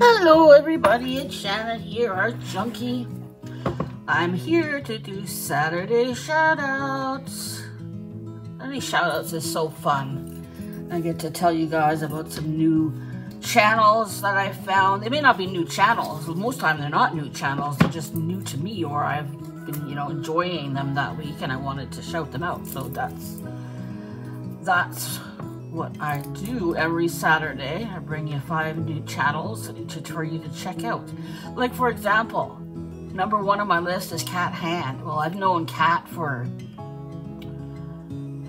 Hello everybody, it's Shannon here, Art Junkie. I'm here to do Saturday shoutouts. Any shoutouts is so fun. I get to tell you guys about some new channels that I found. They may not be new channels. Most time they're not new channels. They're just new to me or I've been, you know, enjoying them that week and I wanted to shout them out. So that's that's what I do every Saturday. I bring you five new channels to, for you to check out. Like for example, number one on my list is Cat Hand. Well, I've known Cat for,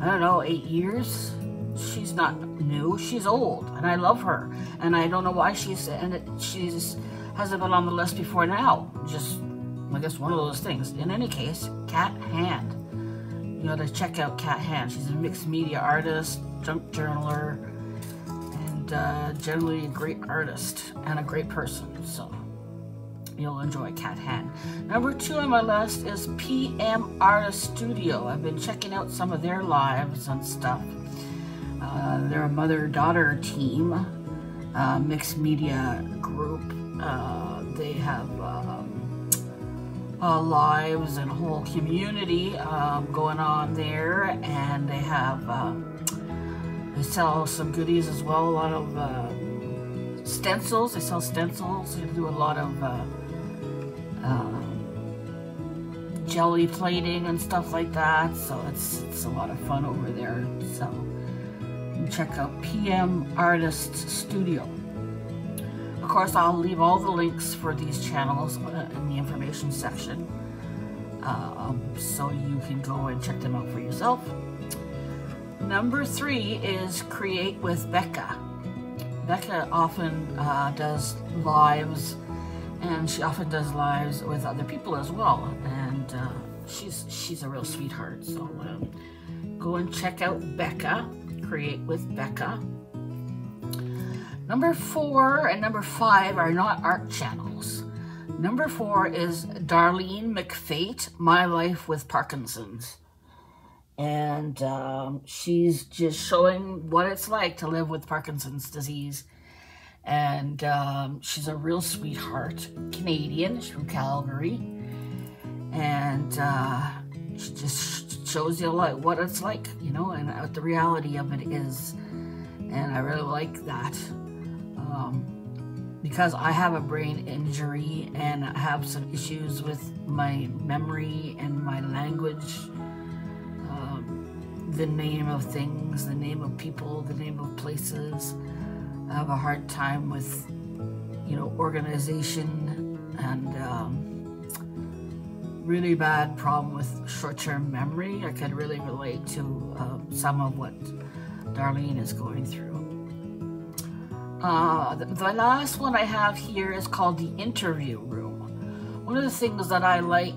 I don't know, eight years. She's not new, she's old, and I love her. And I don't know why she's, and it, she's, hasn't been on the list before now. Just, I guess one of those things. In any case, Cat Hand. You gotta check out Cat Hand. She's a mixed media artist, junk journaler, and uh, generally a great artist and a great person. So you'll enjoy Cat Hand. Number two on my list is PM Artist Studio. I've been checking out some of their lives and stuff. Uh, they're a mother-daughter team, uh, mixed media group. Uh, they have um, uh, lives and whole community um, going on there, and they have um, they sell some goodies as well. A lot of uh, stencils. They sell stencils. They do a lot of uh, uh, jelly plating and stuff like that. So it's it's a lot of fun over there. So check out PM Artist Studio. Course, I'll leave all the links for these channels uh, in the information section. Uh, um, so you can go and check them out for yourself. Number three is Create with Becca. Becca often uh, does lives, and she often does lives with other people as well. And uh, she's she's a real sweetheart. So um, go and check out Becca. Create with Becca. Number four and number five are not art channels. Number four is Darlene McFate, My Life with Parkinson's and um, she's just showing what it's like to live with Parkinson's disease. And um, she's a real sweetheart, Canadian, she's from Calgary, and uh, she just shows you like what it's like, you know, and what the reality of it is. And I really like that. Um, because I have a brain injury and I have some issues with my memory and my language the name of things, the name of people, the name of places. I have a hard time with, you know, organization and um, really bad problem with short-term memory. I could really relate to um, some of what Darlene is going through. Uh, the, the last one I have here is called the interview room. One of the things that I like,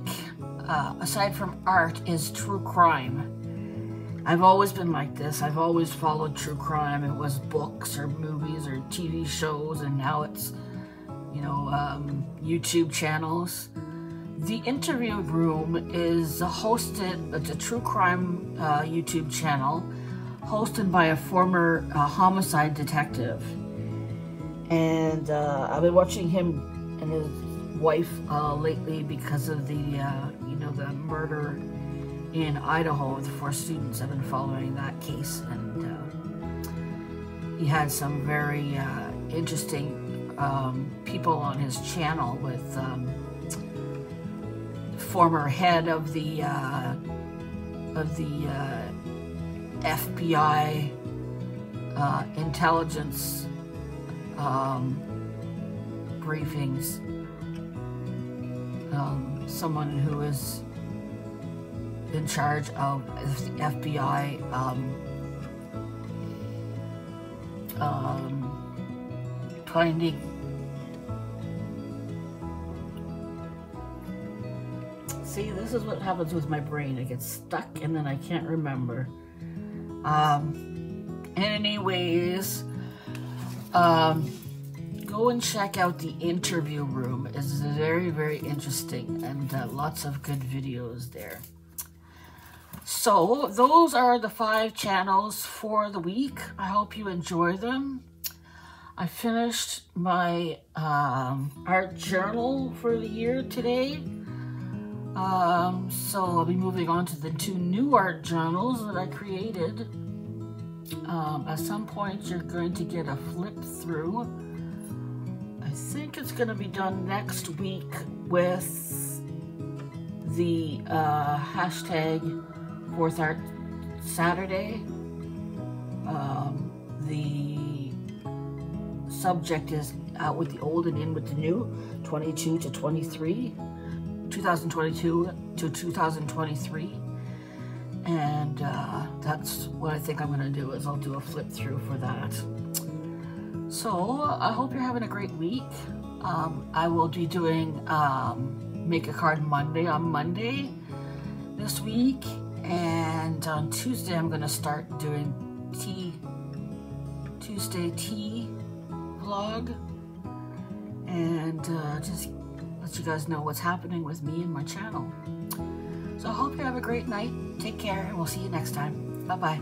uh, aside from art, is true crime. I've always been like this. I've always followed true crime. It was books or movies or TV shows, and now it's, you know, um, YouTube channels. The Interview Room is hosted, it's a true crime uh, YouTube channel hosted by a former uh, homicide detective. And uh, I've been watching him and his wife uh, lately because of the, uh, you know, the murder in Idaho with four students. I've been following that case, and uh, he had some very uh, interesting um, people on his channel with um, former head of the uh, of the FBI intelligence um, briefings. Um, someone who is in charge of the FBI um, um, finding see this is what happens with my brain it gets stuck and then I can't remember um, anyways um, go and check out the interview room it's very very interesting and uh, lots of good videos there so those are the five channels for the week. I hope you enjoy them. I finished my um, art journal for the year today. Um, so I'll be moving on to the two new art journals that I created. Um, at some point, you're going to get a flip through. I think it's going to be done next week with the uh, hashtag Fourth Art Saturday. Um, the subject is out with the old and in with the new, 22 to 23, 2022 to 2023. And uh, that's what I think I'm gonna do is I'll do a flip through for that. So I hope you're having a great week. Um, I will be doing um, Make a Card Monday on Monday this week. And on Tuesday, I'm gonna start doing tea, Tuesday tea vlog. And uh, just let you guys know what's happening with me and my channel. So I hope you have a great night. Take care, and we'll see you next time. Bye-bye.